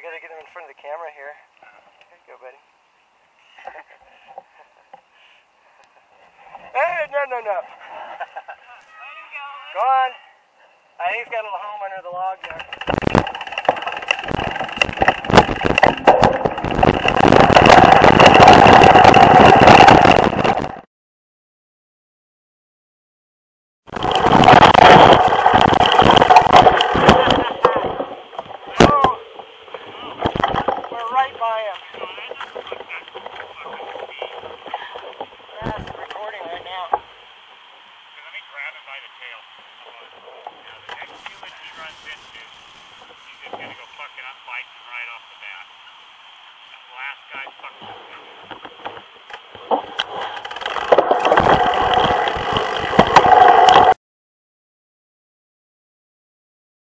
I gotta get him in front of the camera here. There you go, buddy. hey, no, no, no. Go on. I think uh, he's got a little home under the log there. That's recording right now. Let me grab him by the tail. Now, the next human he runs into, he's just gonna go fucking up biting right off the bat. That last guy fucked him.